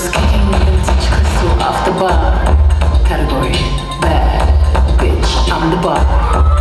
girls king, niggas touch crystal off the bar. Category, bad, bitch, I'm the bar.